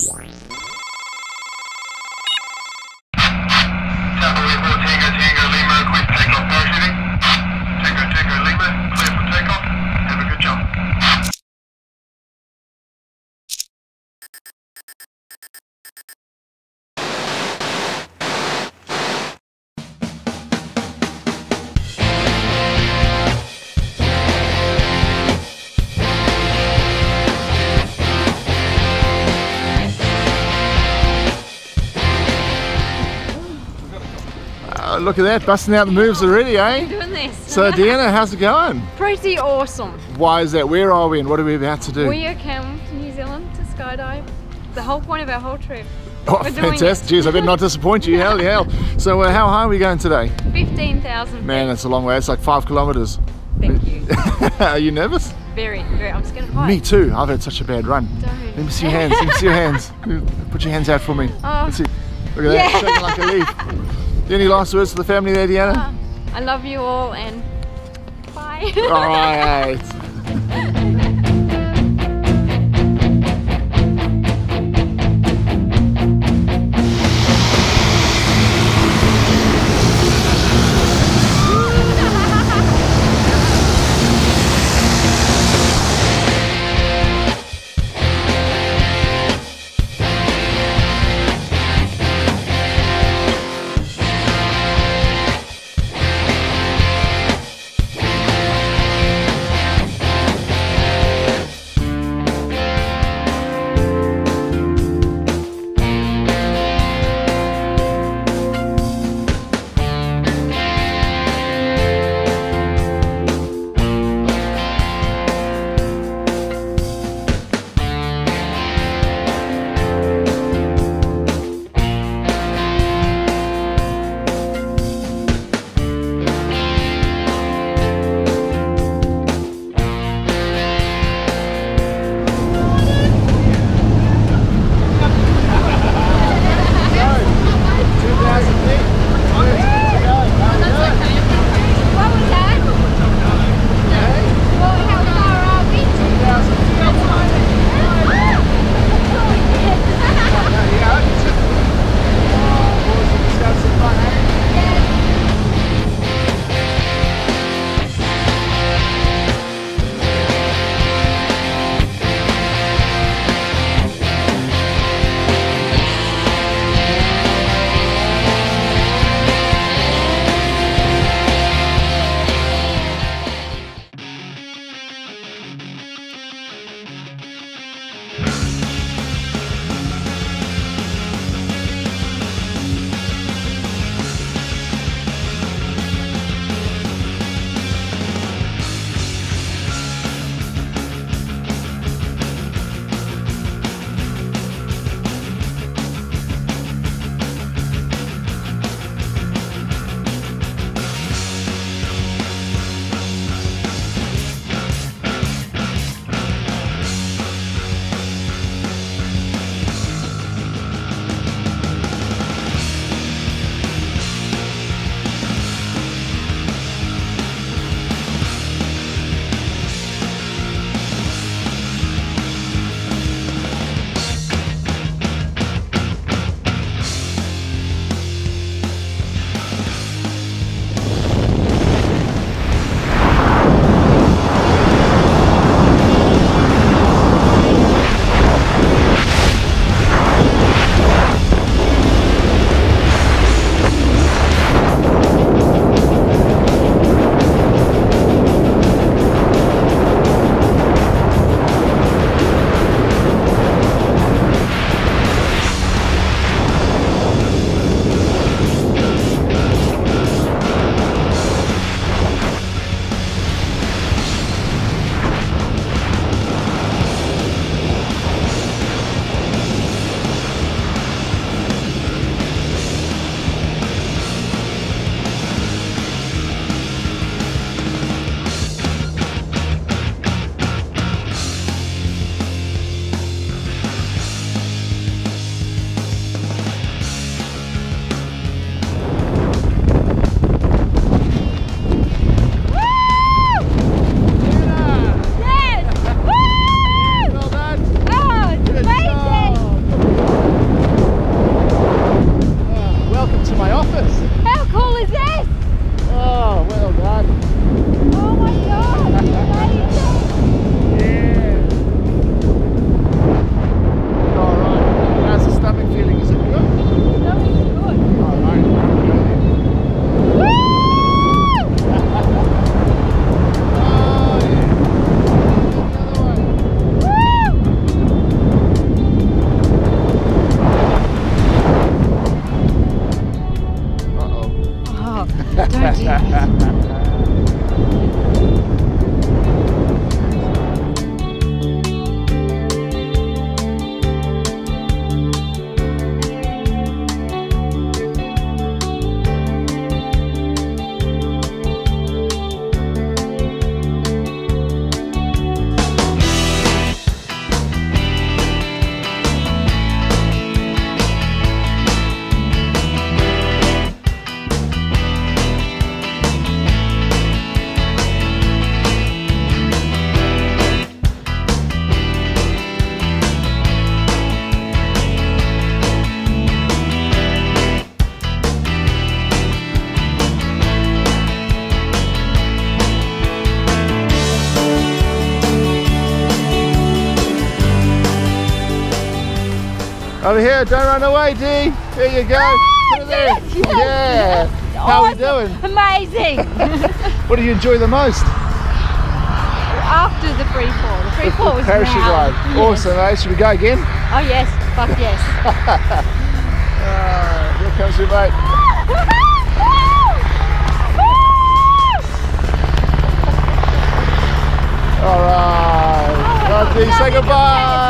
Wow. Look at that, busting out the moves already, eh? doing this. So Deanna, how's it going? Pretty awesome. Why is that? Where are we and what are we about to do? We are coming to New Zealand to skydive. The whole point of our whole trip. oh, we're doing fantastic. Jeez, I better not disappoint you. Hell, hell. So uh, how high are we going today? 15,000 Man, that's a long way. It's like five kilometres. Thank you. are you nervous? Very, very. I'm scared of heights. Me too. I've had such a bad run. Don't. Let me see your hands. Let me see your hands. Put your hands out for me. Oh. Let's see. Look at that. Yeah. Shaking like a leaf. Any last words to the family there, Deanna? Uh, I love you all and bye. All right. Over here, don't run away, Dee. There you go. Ah, yes, yes, yeah. Yes. How awesome. are you doing? Amazing. what do you enjoy the most? After the free fall. The free fall was Parachute ride. Awesome, eh? Should we go again? Oh, yes. Fuck yes. uh, here comes your mate. All right. Oh, Lottie, say goodbye.